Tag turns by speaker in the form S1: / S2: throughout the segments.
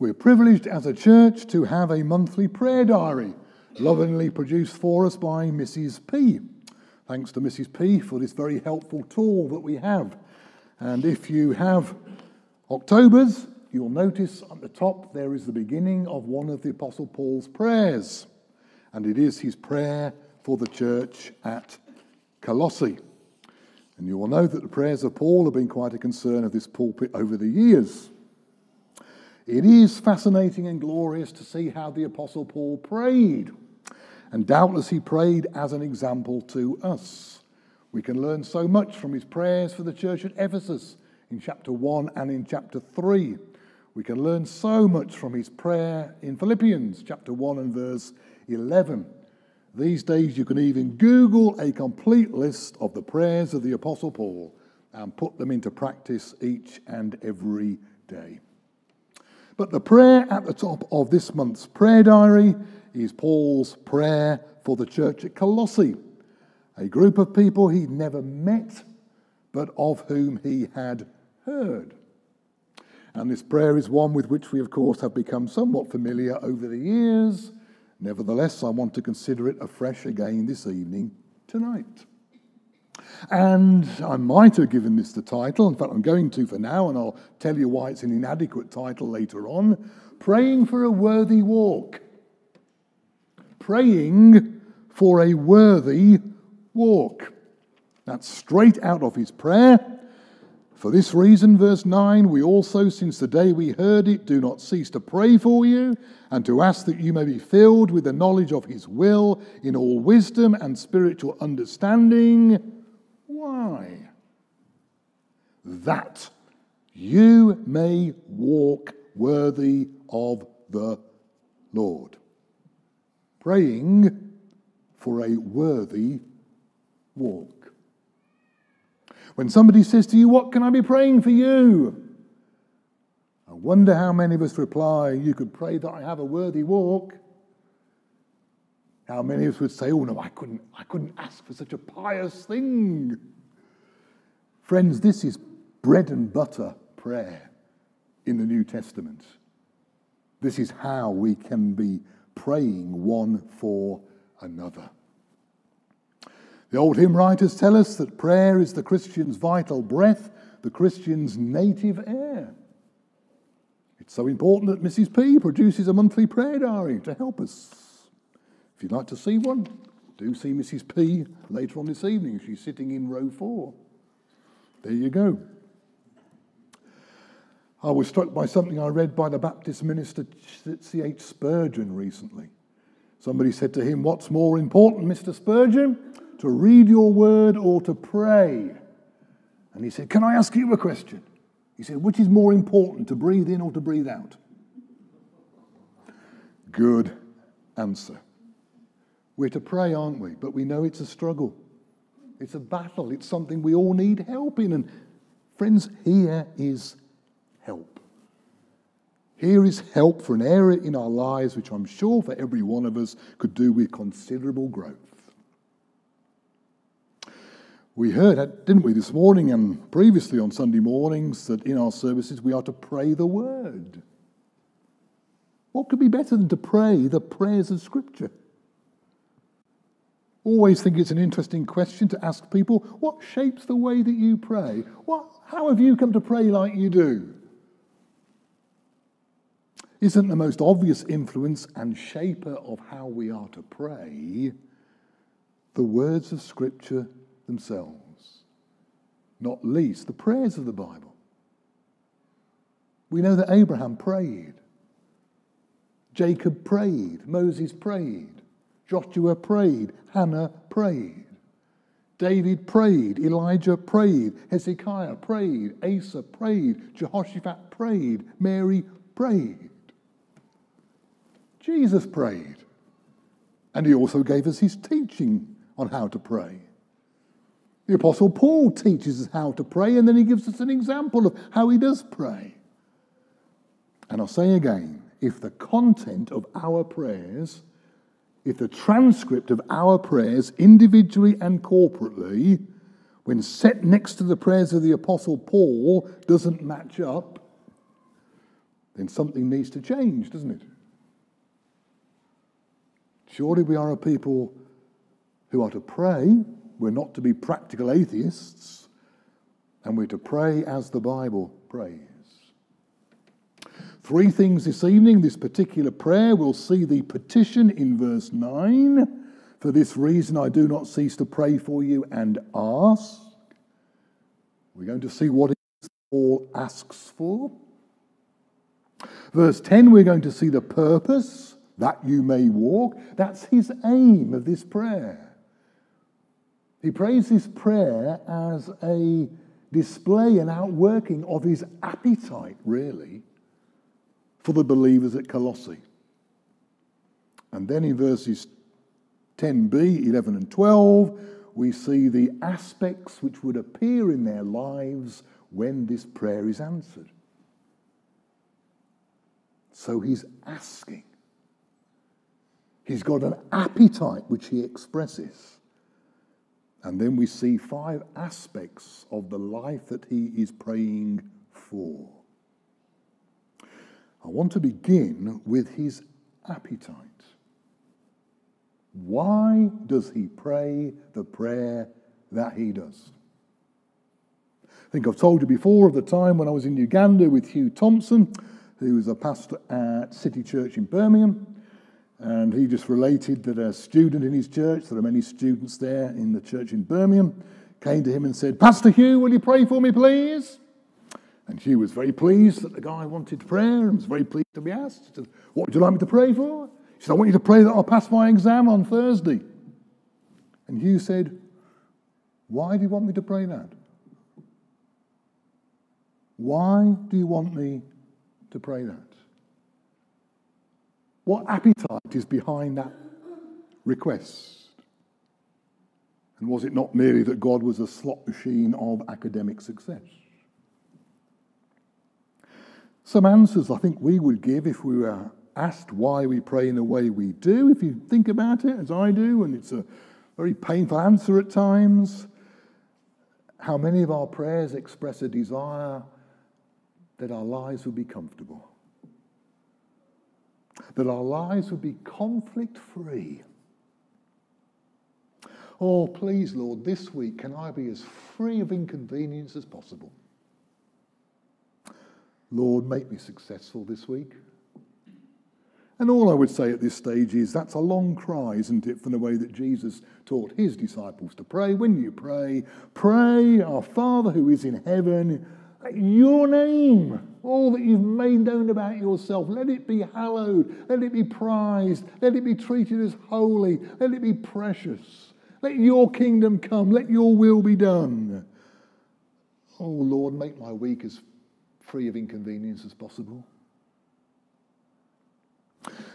S1: We're privileged as a church to have a monthly prayer diary, lovingly produced for us by Mrs. P. Thanks to Mrs. P for this very helpful tool that we have. And if you have October's, you'll notice at the top there is the beginning of one of the Apostle Paul's prayers. And it is his prayer for the church at Colossae. And you will know that the prayers of Paul have been quite a concern of this pulpit over the years. It is fascinating and glorious to see how the Apostle Paul prayed. And doubtless he prayed as an example to us. We can learn so much from his prayers for the church at Ephesus in chapter 1 and in chapter 3. We can learn so much from his prayer in Philippians chapter 1 and verse 11. These days, you can even Google a complete list of the prayers of the Apostle Paul and put them into practice each and every day. But the prayer at the top of this month's prayer diary is Paul's prayer for the church at Colossae, a group of people he'd never met, but of whom he had heard. And this prayer is one with which we, of course, have become somewhat familiar over the years. Nevertheless, I want to consider it afresh again this evening, tonight. And I might have given this the title, in fact, I'm going to for now, and I'll tell you why it's an inadequate title later on Praying for a Worthy Walk. Praying for a worthy walk. That's straight out of his prayer. For this reason, verse 9, we also, since the day we heard it, do not cease to pray for you and to ask that you may be filled with the knowledge of his will in all wisdom and spiritual understanding why? That you may walk worthy of the Lord. Praying for a worthy walk. When somebody says to you, What can I be praying for you? I wonder how many of us reply, You could pray that I have a worthy walk. How many of us would say, Oh, no, I couldn't, I couldn't ask for such a pious thing? Friends, this is bread and butter prayer in the New Testament. This is how we can be praying one for another. The old hymn writers tell us that prayer is the Christian's vital breath, the Christian's native air. It's so important that Mrs. P produces a monthly prayer diary to help us. If you'd like to see one, do see Mrs. P later on this evening. She's sitting in row four. There you go. I was struck by something I read by the Baptist minister C.H. Spurgeon recently. Somebody said to him, What's more important, Mr. Spurgeon, to read your word or to pray? And he said, Can I ask you a question? He said, Which is more important, to breathe in or to breathe out? Good answer. We're to pray, aren't we? But we know it's a struggle. It's a battle. It's something we all need help in. And friends, here is help. Here is help for an area in our lives which I'm sure for every one of us could do with considerable growth. We heard, uh, didn't we, this morning and previously on Sunday mornings, that in our services we are to pray the word. What could be better than to pray the prayers of Scripture? Always think it's an interesting question to ask people what shapes the way that you pray? What, how have you come to pray like you do? Isn't the most obvious influence and shaper of how we are to pray the words of Scripture themselves? Not least the prayers of the Bible. We know that Abraham prayed, Jacob prayed, Moses prayed. Joshua prayed, Hannah prayed. David prayed, Elijah prayed, Hezekiah prayed, Asa prayed, Jehoshaphat prayed, Mary prayed. Jesus prayed. And he also gave us his teaching on how to pray. The Apostle Paul teaches us how to pray, and then he gives us an example of how he does pray. And I'll say again if the content of our prayers if the transcript of our prayers, individually and corporately, when set next to the prayers of the Apostle Paul, doesn't match up, then something needs to change, doesn't it? Surely we are a people who are to pray. We're not to be practical atheists, and we're to pray as the Bible prays. Three things this evening. This particular prayer, we'll see the petition in verse 9. For this reason, I do not cease to pray for you and ask. We're going to see what Paul asks for. Verse 10, we're going to see the purpose that you may walk. That's his aim of this prayer. He prays this prayer as a display and outworking of his appetite, really, for the believers at Colossae. And then in verses 10b, 11, and 12, we see the aspects which would appear in their lives when this prayer is answered. So he's asking. He's got an appetite which he expresses. And then we see five aspects of the life that he is praying for. I want to begin with his appetite. Why does he pray the prayer that he does? I think I've told you before of the time when I was in Uganda with Hugh Thompson, who was a pastor at City Church in Birmingham. And he just related that a student in his church, there are many students there in the church in Birmingham, came to him and said, Pastor Hugh, will you pray for me, please? And Hugh was very pleased that the guy wanted prayer and was very pleased to be asked. He said, What would you like me to pray for? He said, I want you to pray that I'll pass my exam on Thursday. And Hugh said, Why do you want me to pray that? Why do you want me to pray that? What appetite is behind that request? And was it not merely that God was a slot machine of academic success? Some answers I think we would give if we were asked why we pray in the way we do, if you think about it, as I do, and it's a very painful answer at times. How many of our prayers express a desire that our lives would be comfortable, that our lives would be conflict free. Oh, please, Lord, this week can I be as free of inconvenience as possible? Lord, make me successful this week. And all I would say at this stage is that's a long cry, isn't it, from the way that Jesus taught his disciples to pray. When you pray, pray, Our Father who is in heaven, your name, all that you've made known about yourself, let it be hallowed, let it be prized, let it be treated as holy, let it be precious. Let your kingdom come, let your will be done. Oh Lord, make my week as free of inconvenience as possible.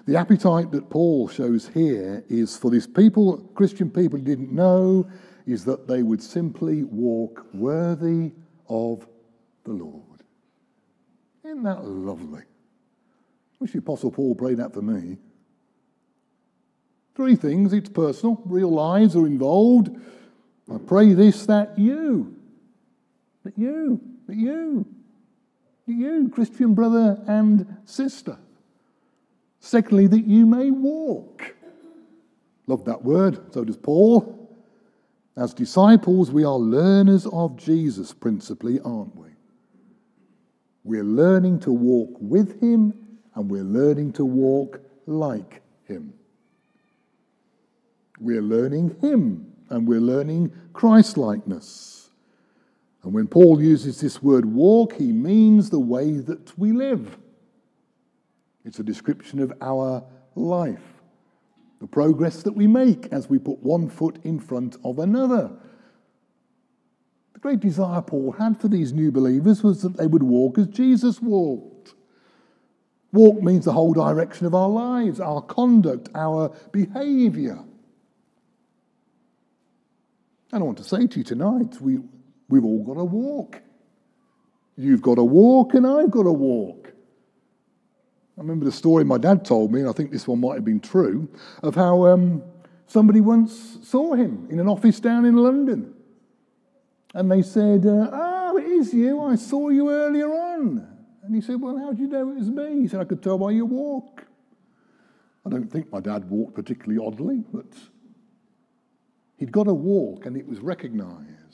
S1: The appetite that Paul shows here is for these people, Christian people didn't know, is that they would simply walk worthy of the Lord. Isn't that lovely? I Wish the Apostle Paul prayed that for me. Three things it's personal, real lives are involved. I pray this that you, that you, that you, you, Christian brother and sister. Secondly, that you may walk. Love that word, so does Paul. As disciples, we are learners of Jesus principally, aren't we? We're learning to walk with Him and we're learning to walk like Him. We're learning Him and we're learning Christ likeness. And when Paul uses this word walk, he means the way that we live. It's a description of our life, the progress that we make as we put one foot in front of another The great desire Paul had for these new believers was that they would walk as Jesus walked. Walk means the whole direction of our lives, our conduct, our behavior. And I want to say to you tonight, we, we've all got to walk. You've got to walk, and I've got to walk. I remember the story my dad told me, and I think this one might have been true, of how um, somebody once saw him in an office down in London. And they said, uh, Oh, it is you. I saw you earlier on. And he said, Well, how do you know it was me? He said, I could tell by your walk. I don't think my dad walked particularly oddly, but he'd got a walk and it was recognized.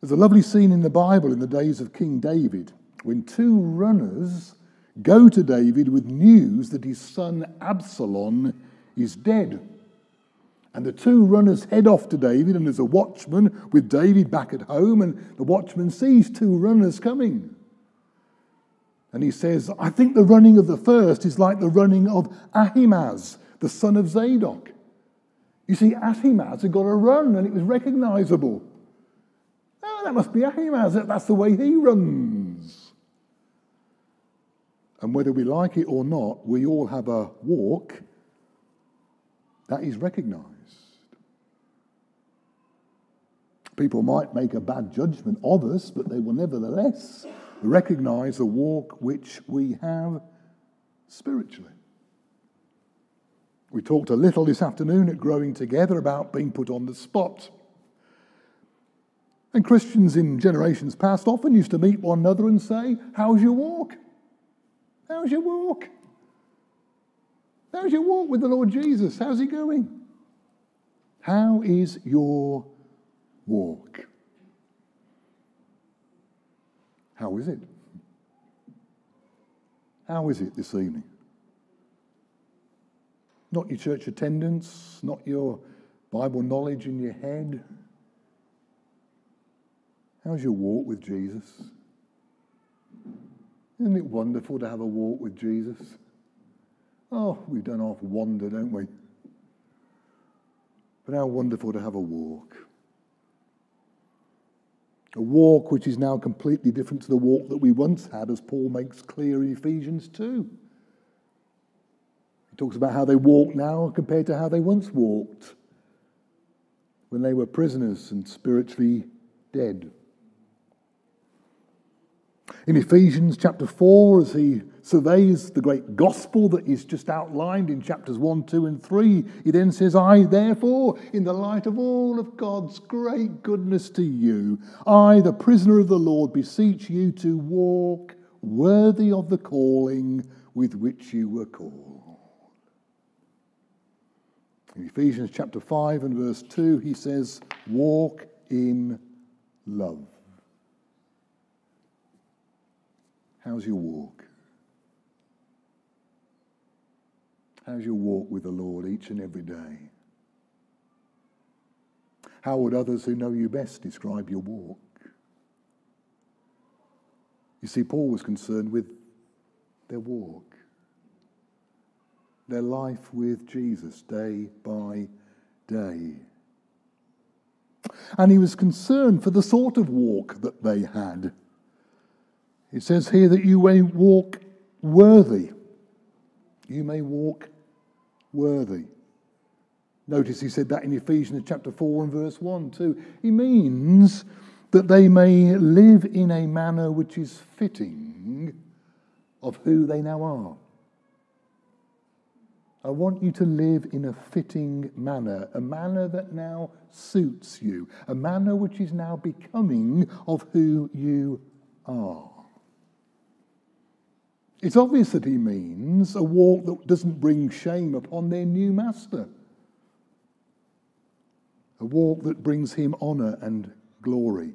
S1: There's a lovely scene in the Bible in the days of King David when two runners go to David with news that his son Absalom is dead. And the two runners head off to David, and there's a watchman with David back at home, and the watchman sees two runners coming. And he says, I think the running of the first is like the running of Ahimaaz, the son of Zadok. You see, Ahimaaz had got a run, and it was recognizable. Oh, that must be Ahimaaz. That's the way he runs. And whether we like it or not, we all have a walk that is recognized. People might make a bad judgment of us, but they will nevertheless recognize the walk which we have spiritually. We talked a little this afternoon at Growing Together about being put on the spot. And Christians in generations past often used to meet one another and say, How's your walk? How's your walk? How's your walk with the Lord Jesus? How's he going? How is your walk? How is it? How is it this evening? Not your church attendance, not your Bible knowledge in your head. How's your walk with Jesus? Isn't it wonderful to have a walk with Jesus? Oh, we don't often wander, don't we? But how wonderful to have a walk. A walk which is now completely different to the walk that we once had, as Paul makes clear in Ephesians 2. He talks about how they walk now compared to how they once walked when they were prisoners and spiritually dead. In Ephesians chapter 4, as he surveys the great gospel that is just outlined in chapters 1, 2, and 3, he then says, I, therefore, in the light of all of God's great goodness to you, I, the prisoner of the Lord, beseech you to walk worthy of the calling with which you were called. In Ephesians chapter 5 and verse 2, he says, Walk in love. How's your walk? How's your walk with the Lord each and every day? How would others who know you best describe your walk? You see, Paul was concerned with their walk, their life with Jesus day by day. And he was concerned for the sort of walk that they had. It says here that you may walk worthy. You may walk worthy. Notice he said that in Ephesians chapter 4 and verse 1 too. He means that they may live in a manner which is fitting of who they now are. I want you to live in a fitting manner, a manner that now suits you, a manner which is now becoming of who you are. It's obvious that he means a walk that doesn't bring shame upon their new master, a walk that brings him honour and glory.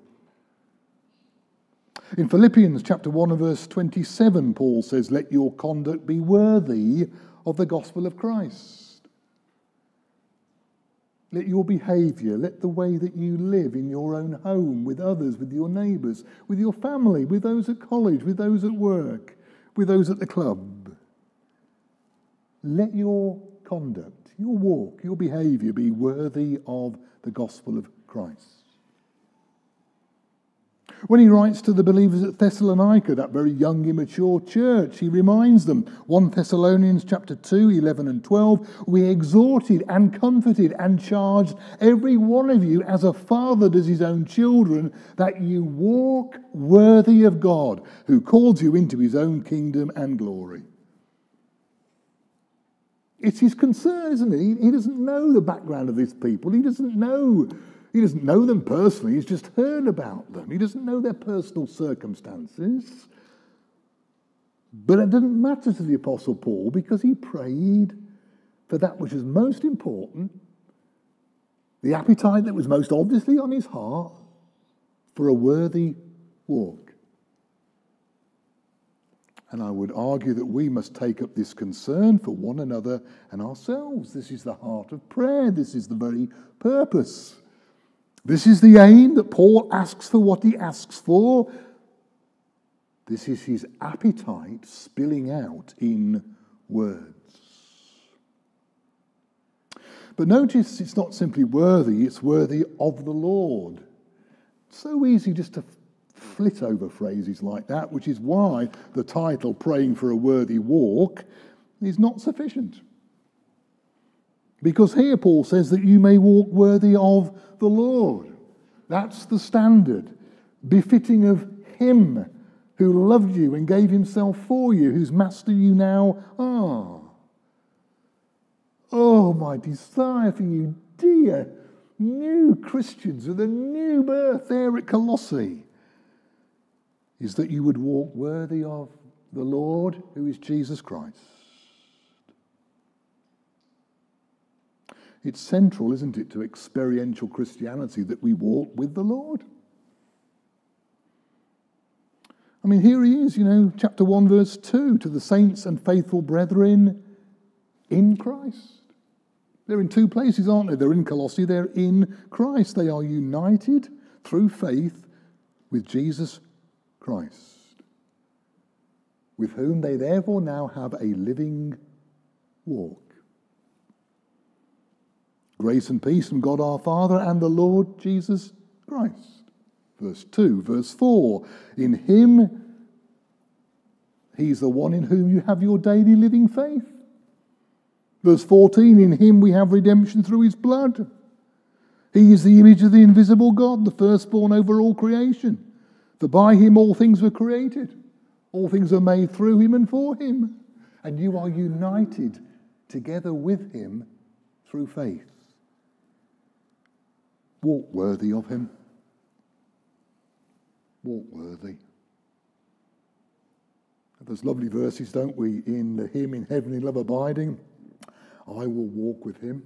S1: In Philippians chapter 1 and verse 27, Paul says, Let your conduct be worthy of the gospel of Christ. Let your behaviour, let the way that you live in your own home, with others, with your neighbours, with your family, with those at college, with those at work, with those at the club. Let your conduct, your walk, your behavior be worthy of the gospel of Christ. When he writes to the believers at Thessalonica, that very young, immature church, he reminds them, 1 Thessalonians chapter 2, 11 and 12, we exhorted and comforted and charged every one of you as a father does his own children, that you walk worthy of God, who calls you into his own kingdom and glory. It's his concern, isn't it? He doesn't know the background of these people. He doesn't know He doesn't know them personally, he's just heard about them. He doesn't know their personal circumstances. But it didn't matter to the Apostle Paul because he prayed for that which is most important, the appetite that was most obviously on his heart for a worthy walk. And I would argue that we must take up this concern for one another and ourselves. This is the heart of prayer. This is the very purpose. This is the aim that Paul asks for what he asks for. This is his appetite spilling out in words. But notice it's not simply worthy, it's worthy of the Lord. So easy just to flit over phrases like that, which is why the title, Praying for a Worthy Walk, is not sufficient. Because here Paul says that you may walk worthy of the Lord. That's the standard, befitting of Him who loved you and gave Himself for you, whose master you now are. Oh, my desire for you, dear new Christians with a new birth there at Colossae is that you would walk worthy of the Lord who is Jesus Christ. It's central, isn't it, to experiential Christianity that we walk with the Lord. I mean, here he is, you know, chapter 1, verse 2 to the saints and faithful brethren in Christ. They're in two places, aren't they? They're in Colossae, they're in Christ. They are united through faith with Jesus Christ, with whom they therefore now have a living walk. Grace and peace from God our Father and the Lord Jesus Christ. Verse 2, verse 4 In him, he's the one in whom you have your daily living faith Verse 14 In him we have redemption through his blood. He is the image of the invisible God, the firstborn over all creation. For by him all things were created, all things are made through him and for him. And you are united together with him through faith. Walk worthy of him. Walk worthy. There's lovely verses, don't we, in the hymn in Heavenly Love Abiding. I will walk with him.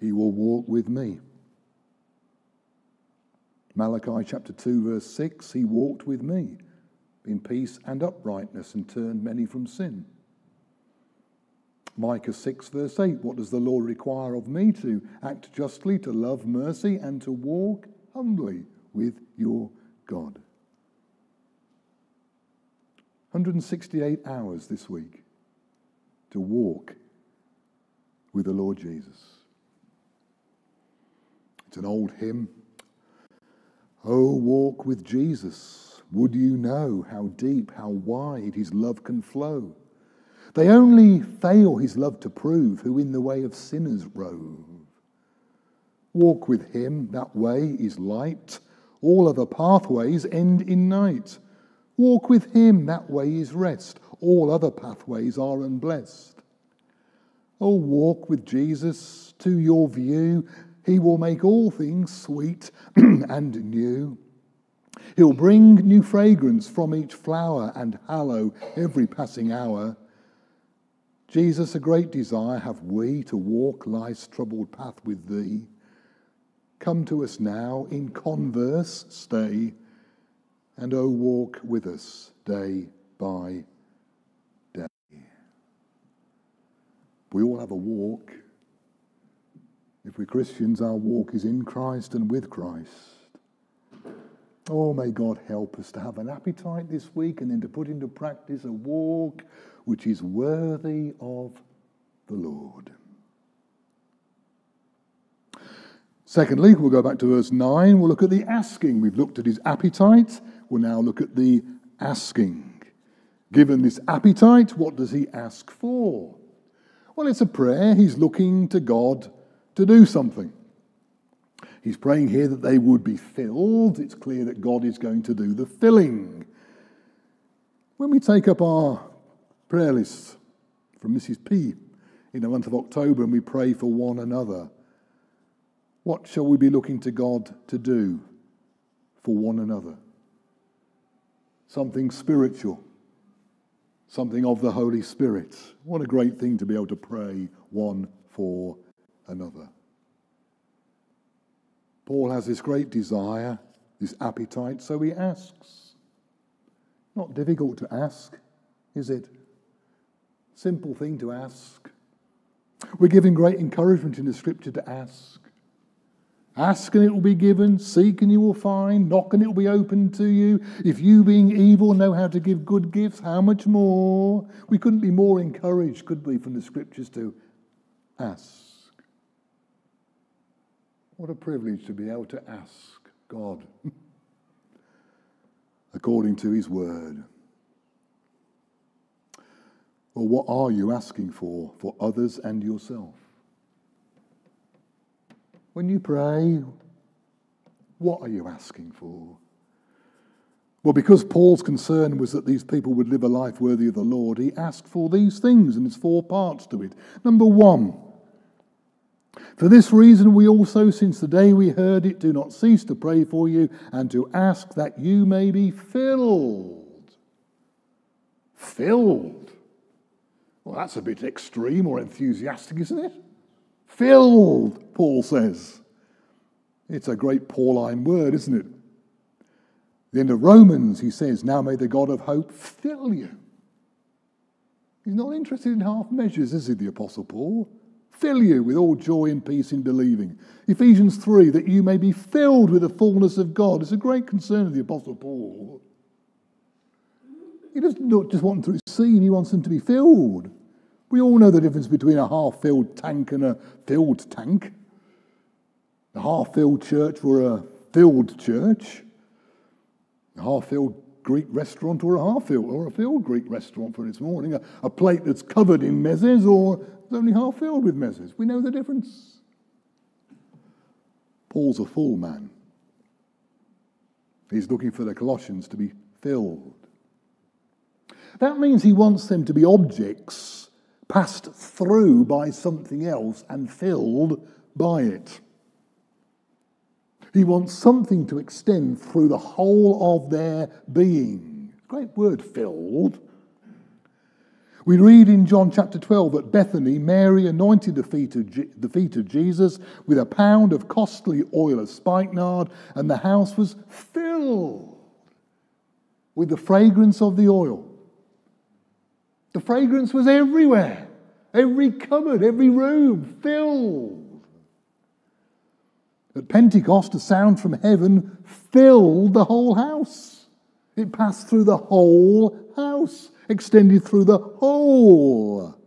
S1: He will walk with me. Malachi chapter 2, verse 6 He walked with me in peace and uprightness and turned many from sin. Micah 6, verse 8 What does the law require of me? To act justly, to love mercy, and to walk humbly with your God. 168 hours this week to walk with the Lord Jesus. It's an old hymn. Oh, walk with Jesus. Would you know how deep, how wide his love can flow? They only fail his love to prove who in the way of sinners rove. Walk with him, that way is light. All other pathways end in night. Walk with him, that way is rest. All other pathways are unblessed. Oh, walk with Jesus to your view. He will make all things sweet and new. He'll bring new fragrance from each flower and hallow every passing hour. Jesus, a great desire have we to walk life's troubled path with thee. Come to us now, in converse stay, and oh, walk with us day by day. We all have a walk. If we're Christians, our walk is in Christ and with Christ. Oh, may God help us to have an appetite this week and then to put into practice a walk which is worthy of the Lord. Secondly, we'll go back to verse 9. We'll look at the asking. We've looked at his appetite. We'll now look at the asking. Given this appetite, what does he ask for? Well, it's a prayer. He's looking to God to do something. He's praying here that they would be filled. It's clear that God is going to do the filling. When we take up our prayer list from Mrs. P in the month of October and we pray for one another, What shall we be looking to God to do for one another? Something spiritual, something of the Holy Spirit. What a great thing to be able to pray one for another. Paul has this great desire, this appetite, so he asks. Not difficult to ask, is it? Simple thing to ask. We're given great encouragement in the scripture to ask. Ask and it will be given, seek and you will find, knock and it will be opened to you. If you, being evil, know how to give good gifts, how much more? We couldn't be more encouraged, could we, from the scriptures to ask. What a privilege to be able to ask God according to his word. Well, what are you asking for for others and yourself? When you pray, what are you asking for? Well, because Paul's concern was that these people would live a life worthy of the Lord, he asked for these things, and there's four parts to it. Number one, for this reason, we also, since the day we heard it, do not cease to pray for you and to ask that you may be filled. Filled. Well, that's a bit extreme or enthusiastic, isn't it? Filled, Paul says. It's a great Pauline word, isn't it? Then the end of Romans, he says, Now may the God of hope fill you. He's not interested in half measures, is he, the Apostle Paul? Fill you with all joy and peace in believing. Ephesians 3, that you may be filled with the fullness of God. It's a great concern of the Apostle Paul. He doesn't just want them to receive, he wants them to be filled. We all know the difference between a half filled tank and a filled tank. A half filled church or a filled church. A half filled Greek restaurant or a half filled or a filled Greek restaurant for this morning. A, a plate that's covered in mezes or it's only half filled with mezes. We know the difference. Paul's a full man. He's looking for the Colossians to be filled. That means he wants them to be objects passed through by something else and filled by it. He wants something to extend through the whole of their being. Great word, filled. We read in John chapter 12 at Bethany, Mary anointed the feet, of Je- the feet of Jesus with a pound of costly oil of spikenard, and the house was filled with the fragrance of the oil. The fragrance was everywhere. Every cupboard, every room filled. At Pentecost, a sound from heaven filled the whole house. It passed through the whole house, extended through the whole.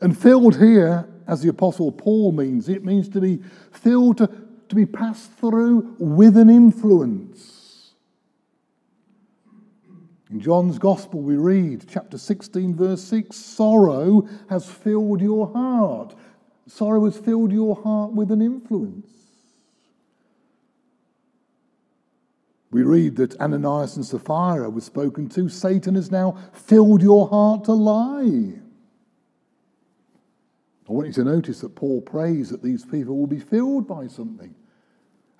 S1: And filled here, as the Apostle Paul means it, means to be filled, to, to be passed through with an influence. In John's Gospel, we read, chapter 16, verse 6 sorrow has filled your heart. Sorrow has filled your heart with an influence. We read that Ananias and Sapphira were spoken to. Satan has now filled your heart to lie. I want you to notice that Paul prays that these people will be filled by something.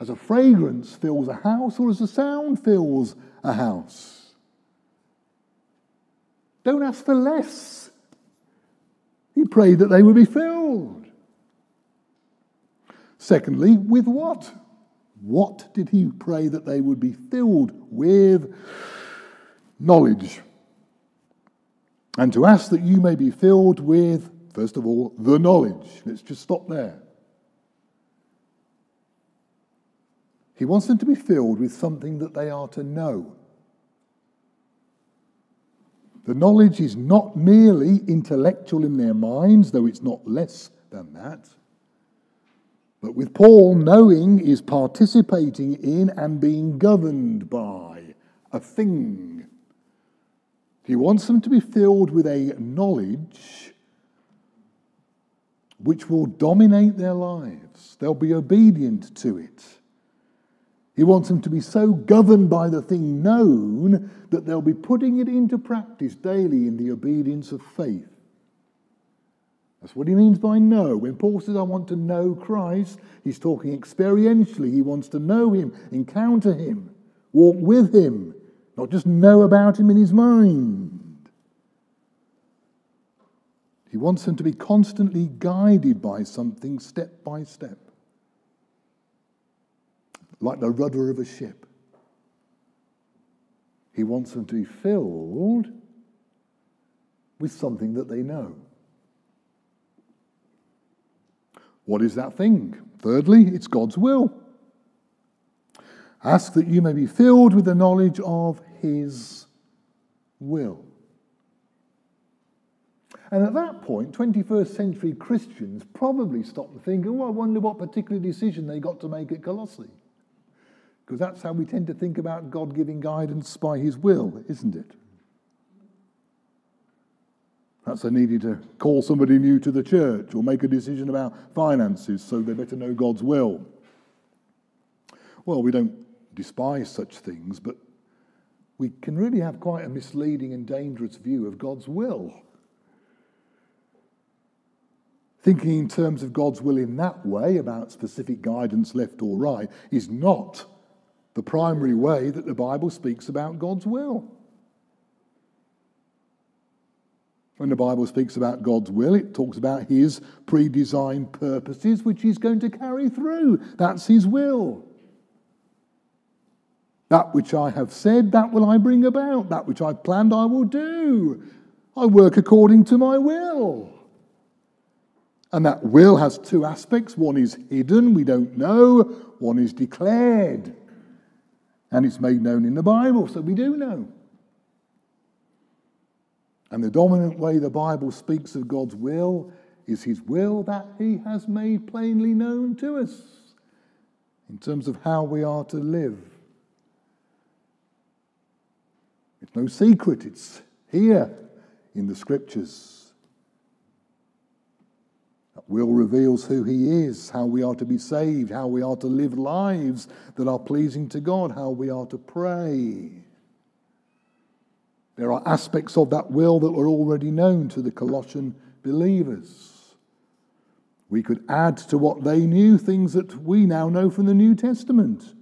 S1: As a fragrance fills a house, or as a sound fills a house. Don't ask for less. He prayed that they would be filled. Secondly, with what? What did he pray that they would be filled with? Knowledge. And to ask that you may be filled with, first of all, the knowledge. Let's just stop there. He wants them to be filled with something that they are to know. The knowledge is not merely intellectual in their minds, though it's not less than that. But with Paul, knowing is participating in and being governed by a thing. He wants them to be filled with a knowledge which will dominate their lives. They'll be obedient to it. He wants them to be so governed by the thing known that they'll be putting it into practice daily in the obedience of faith. That's what he means by know. When Paul says, I want to know Christ, he's talking experientially. He wants to know him, encounter him, walk with him, not just know about him in his mind. He wants them to be constantly guided by something step by step, like the rudder of a ship. He wants them to be filled with something that they know. What is that thing? Thirdly, it's God's will. Ask that you may be filled with the knowledge of His will. And at that point, 21st century Christians probably stopped and think, oh, I wonder what particular decision they got to make at Colossae. Because that's how we tend to think about God giving guidance by His will, isn't it? Perhaps they needed to call somebody new to the church or make a decision about finances, so they better know God's will. Well, we don't despise such things, but we can really have quite a misleading and dangerous view of God's will. Thinking in terms of God's will in that way, about specific guidance left or right, is not the primary way that the Bible speaks about God's will. When the Bible speaks about God's will, it talks about His pre designed purposes, which He's going to carry through. That's His will. That which I have said, that will I bring about. That which I've planned, I will do. I work according to my will. And that will has two aspects one is hidden, we don't know, one is declared. And it's made known in the Bible, so we do know. And the dominant way the Bible speaks of God's will is His will that He has made plainly known to us in terms of how we are to live. It's no secret, it's here in the Scriptures. Will reveals who He is, how we are to be saved, how we are to live lives that are pleasing to God, how we are to pray. There are aspects of that will that were already known to the Colossian believers. We could add to what they knew things that we now know from the New Testament.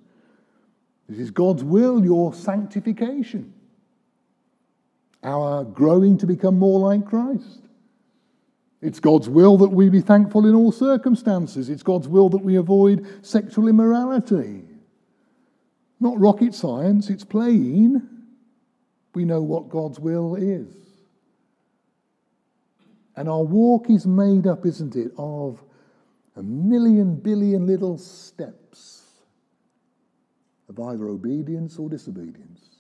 S1: It is God's will, your sanctification, our growing to become more like Christ. It's God's will that we be thankful in all circumstances. It's God's will that we avoid sexual immorality. Not rocket science, it's plain we know what God's will is. And our walk is made up, isn't it, of a million billion little steps of either obedience or disobedience.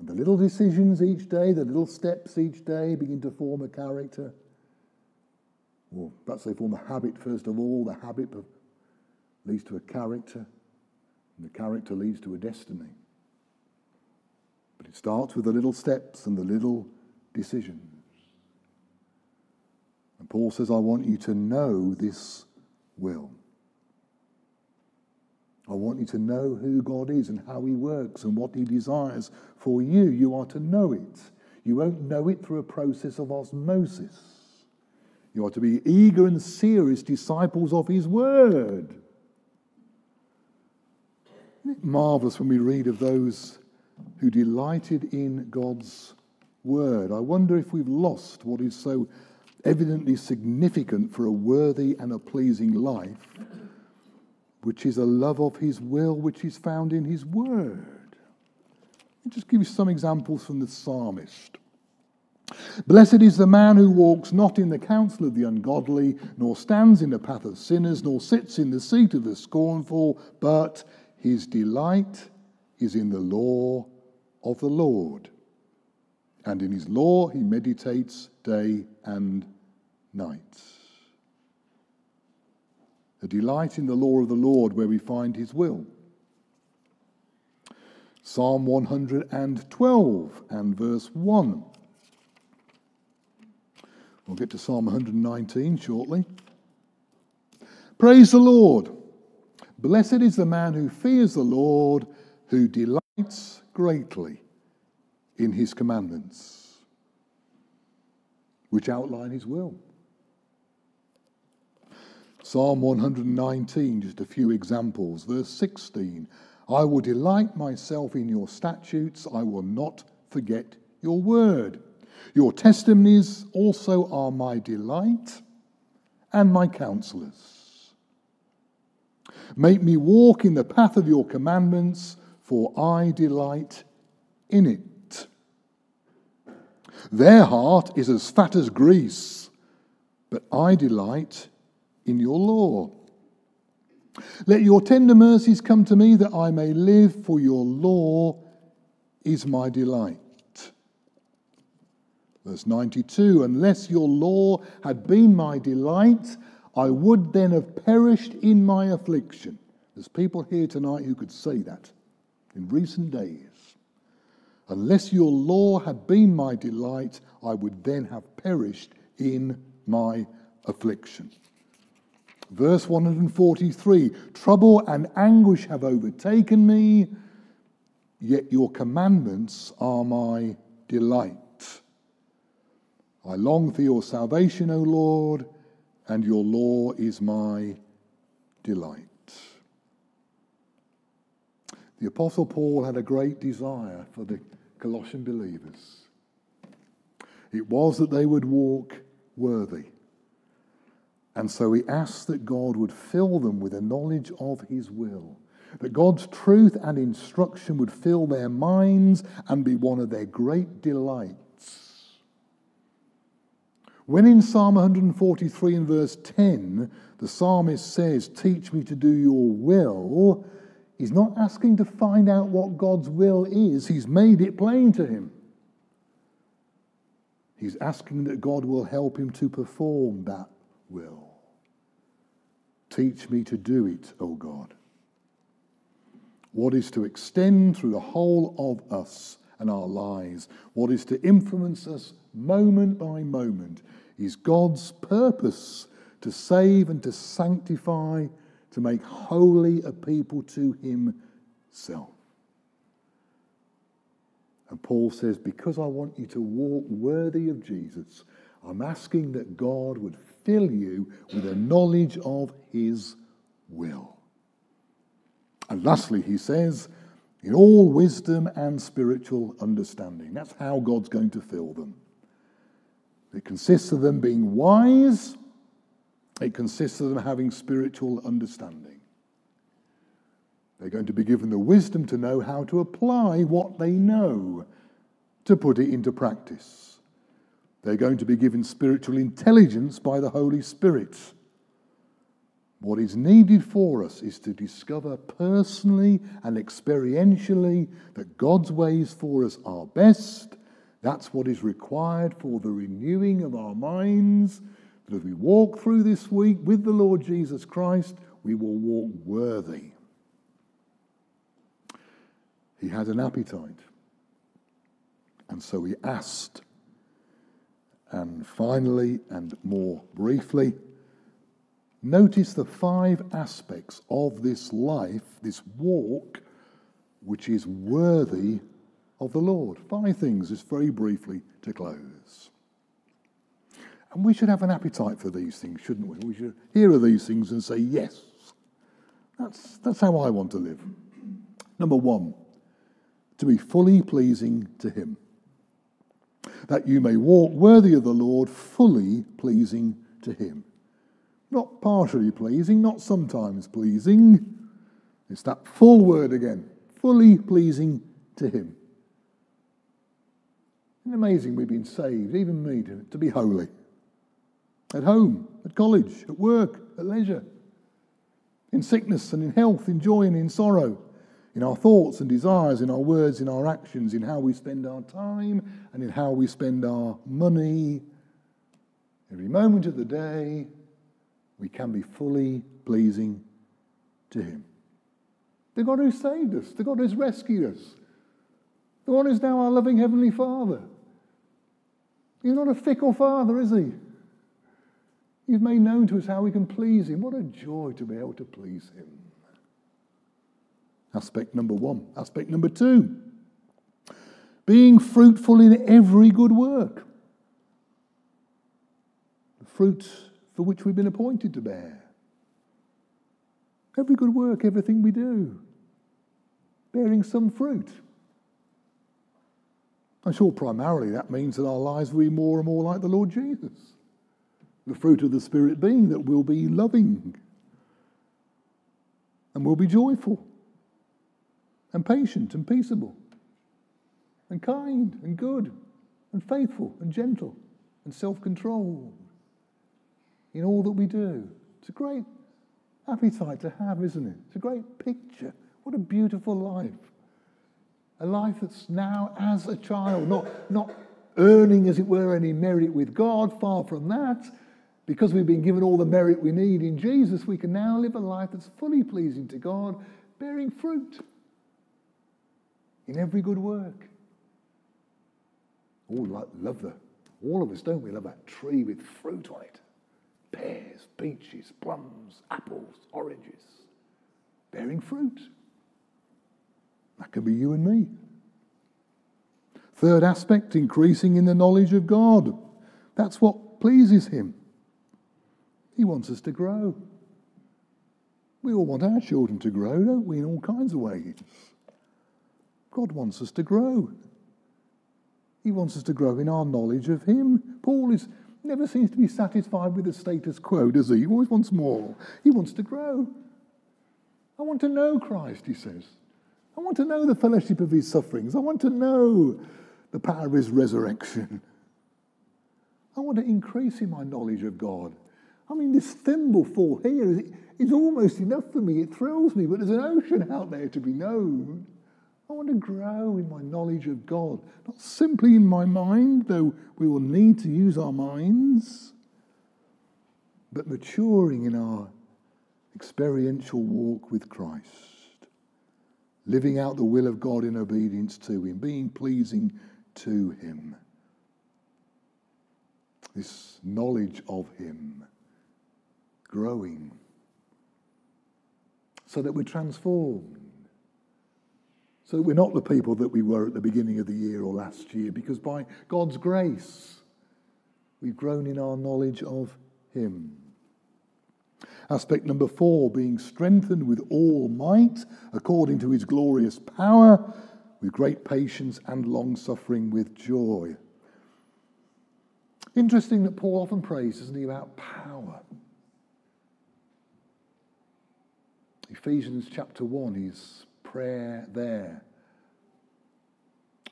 S1: And the little decisions each day, the little steps each day begin to form a character. Or perhaps they form a habit first of all. The habit leads to a character, and the character leads to a destiny. But it starts with the little steps and the little decisions. And Paul says, I want you to know this will. I want you to know who God is and how He works and what He desires for you. You are to know it. You won't know it through a process of osmosis. You are to be eager and serious disciples of His Word. Isn't it marvelous when we read of those who delighted in God's word. I wonder if we've lost what is so evidently significant for a worthy and a pleasing life, which is a love of His will, which is found in His word. I'll just give you some examples from the psalmist. Blessed is the man who walks not in the counsel of the ungodly, nor stands in the path of sinners, nor sits in the seat of the scornful, but his delight is in the law of the Lord. And in his law he meditates day and night. A delight in the law of the Lord where we find his will. Psalm 112 and verse 1. We'll get to Psalm 119 shortly. Praise the Lord. Blessed is the man who fears the Lord who delights greatly in his commandments. which outline his will. Psalm 119, just a few examples. Verse 16 I will delight myself in your statutes, I will not forget your word. Your testimonies also are my delight and my counselors. Make me walk in the path of your commandments, for I delight in it. Their heart is as fat as grease, but I delight in your law. Let your tender mercies come to me that I may live, for your law is my delight. Verse 92 Unless your law had been my delight, I would then have perished in my affliction. There's people here tonight who could say that in recent days. Unless your law had been my delight, I would then have perished in my affliction. Verse 143 Trouble and anguish have overtaken me, yet your commandments are my delight. I long for your salvation, O Lord, and your law is my delight. The Apostle Paul had a great desire for the Colossian believers. It was that they would walk worthy. And so he asked that God would fill them with a knowledge of his will, that God's truth and instruction would fill their minds and be one of their great delights when in Psalm 143 and verse 10, the psalmist says, Teach me to do your will, he's not asking to find out what God's will is, he's made it plain to him. He's asking that God will help him to perform that will. Teach me to do it, O God. What is to extend through the whole of us and our lives, what is to influence us moment by moment, is God's purpose to save and to sanctify, to make holy a people to himself. And Paul says, Because I want you to walk worthy of Jesus, I'm asking that God would fill you with a knowledge of his will. And lastly, he says, in all wisdom and spiritual understanding. That's how God's going to fill them. It consists of them being wise, it consists of them having spiritual understanding. They're going to be given the wisdom to know how to apply what they know, to put it into practice. They're going to be given spiritual intelligence by the Holy Spirit. What is needed for us is to discover personally and experientially that God's ways for us are best that's what is required for the renewing of our minds. That as we walk through this week with the Lord Jesus Christ, we will walk worthy. He had an appetite. And so he asked. And finally, and more briefly, notice the five aspects of this life, this walk, which is worthy of the Lord. Five things, just very briefly to close. And we should have an appetite for these things, shouldn't we? We should hear of these things and say, yes, that's, that's how I want to live. Number one, to be fully pleasing to Him. That you may walk worthy of the Lord, fully pleasing to Him. Not partially pleasing, not sometimes pleasing. It's that full word again, fully pleasing to Him. Isn't amazing we've been saved, even me, to be holy? At home, at college, at work, at leisure, in sickness and in health, in joy and in sorrow, in our thoughts and desires, in our words, in our actions, in how we spend our time and in how we spend our money. Every moment of the day, we can be fully pleasing to Him. The God who saved us, the God who's rescued us, the one who's now our loving Heavenly Father. He's not a fickle Father, is He? He's made known to us how we can please Him. What a joy to be able to please Him. Aspect number one. Aspect number two being fruitful in every good work. The fruit for which we've been appointed to bear. Every good work, everything we do, bearing some fruit. I'm sure primarily that means that our lives will be more and more like the Lord Jesus. The fruit of the Spirit being that we'll be loving and we'll be joyful and patient and peaceable and kind and good and faithful and gentle and self controlled in all that we do. It's a great appetite to have, isn't it? It's a great picture. What a beautiful life. A life that's now as a child, not, not earning, as it were, any merit with God, far from that. Because we've been given all the merit we need in Jesus, we can now live a life that's fully pleasing to God, bearing fruit in every good work. Oh, love the, all of us, don't we? Love that tree with fruit on it pears, peaches, plums, apples, oranges, bearing fruit. That could be you and me. Third aspect, increasing in the knowledge of God. That's what pleases Him. He wants us to grow. We all want our children to grow, don't we, in all kinds of ways. God wants us to grow. He wants us to grow in our knowledge of Him. Paul is never seems to be satisfied with the status quo, does he? He always wants more. He wants to grow. I want to know Christ, he says. I want to know the fellowship of his sufferings. I want to know the power of his resurrection. I want to increase in my knowledge of God. I mean, this thimbleful here is almost enough for me. It thrills me, but there's an ocean out there to be known. I want to grow in my knowledge of God, not simply in my mind, though we will need to use our minds, but maturing in our experiential walk with Christ, living out the will of God in obedience to Him, being pleasing to Him. This knowledge of Him growing so that we're transformed so we're not the people that we were at the beginning of the year or last year, because by God's grace, we've grown in our knowledge of Him. Aspect number four, being strengthened with all might according to His glorious power, with great patience and long suffering with joy. Interesting that Paul often prays, isn't he, about power. Ephesians chapter 1, he's prayer there.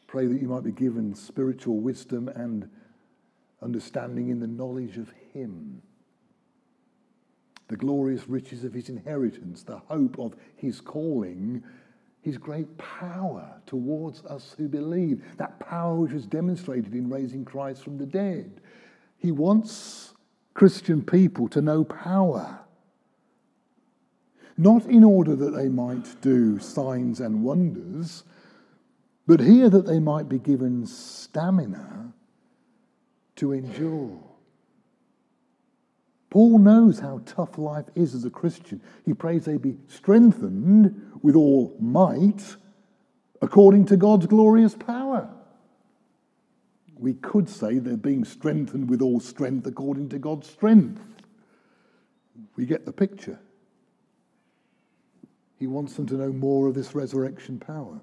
S1: Pray that you might be given spiritual wisdom and understanding in the knowledge of Him, the glorious riches of His inheritance, the hope of His calling, His great power towards us who believe, that power which was demonstrated in raising Christ from the dead. He wants Christian people to know power not in order that they might do signs and wonders, but here that they might be given stamina to endure. Paul knows how tough life is as a Christian. He prays they be strengthened with all might according to God's glorious power. We could say they're being strengthened with all strength according to God's strength. We get the picture. He wants them to know more of this resurrection power.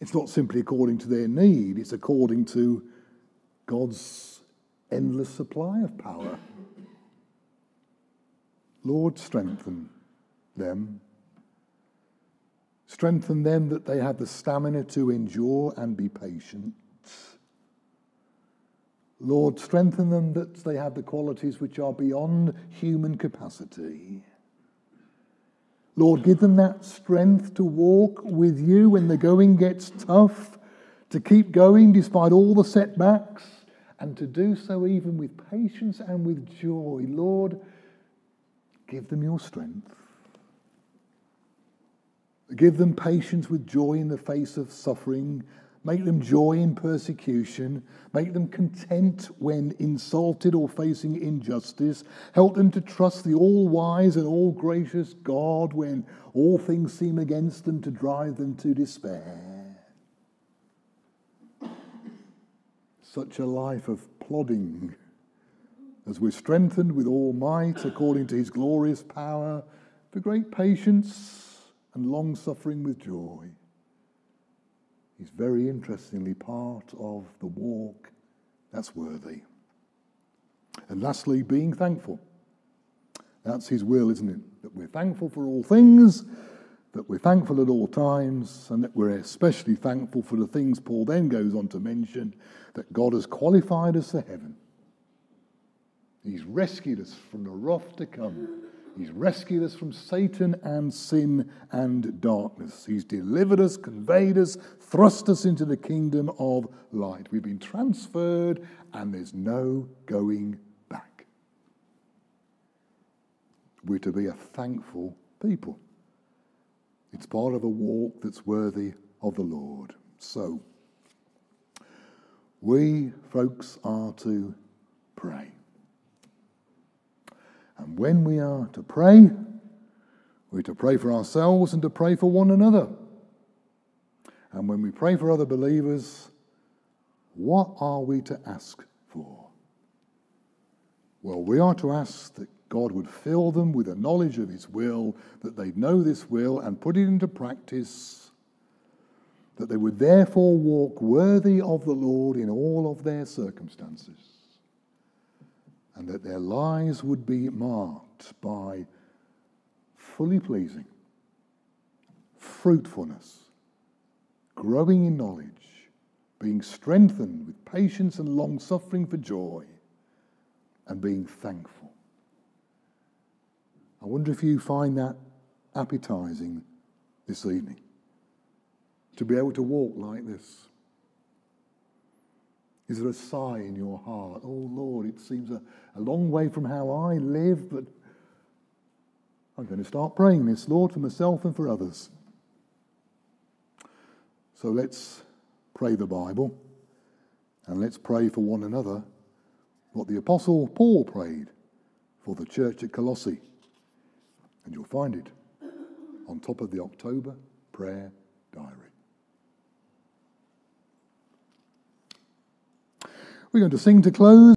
S1: It's not simply according to their need, it's according to God's endless supply of power. Lord, strengthen them. Strengthen them that they have the stamina to endure and be patient. Lord, strengthen them that they have the qualities which are beyond human capacity. Lord, give them that strength to walk with you when the going gets tough, to keep going despite all the setbacks, and to do so even with patience and with joy. Lord, give them your strength. Give them patience with joy in the face of suffering Make them joy in persecution. Make them content when insulted or facing injustice. Help them to trust the all wise and all gracious God when all things seem against them to drive them to despair. Such a life of plodding as we're strengthened with all might according to his glorious power for great patience and long suffering with joy. Is very interestingly part of the walk that's worthy. And lastly, being thankful. That's his will, isn't it? That we're thankful for all things, that we're thankful at all times, and that we're especially thankful for the things Paul then goes on to mention that God has qualified us for heaven. He's rescued us from the wrath to come. He's rescued us from Satan and sin and darkness. He's delivered us, conveyed us, thrust us into the kingdom of light. We've been transferred, and there's no going back. We're to be a thankful people. It's part of a walk that's worthy of the Lord. So, we folks are to pray. And when we are to pray, we're to pray for ourselves and to pray for one another. And when we pray for other believers, what are we to ask for? Well, we are to ask that God would fill them with a knowledge of His will, that they'd know this will and put it into practice, that they would therefore walk worthy of the Lord in all of their circumstances and that their lives would be marked by fully pleasing, fruitfulness, growing in knowledge, being strengthened with patience and long suffering for joy, and being thankful. I wonder if you find that appetizing this evening to be able to walk like this. Is there a sigh in your heart? Oh Lord, it seems a, a long way from how I live, but I'm going to start praying this, Lord, for myself and for others. So let's pray the Bible and let's pray for one another what the Apostle Paul prayed for the church at Colossae. And you'll find it on top of the October prayer diary. We're going to sing to close.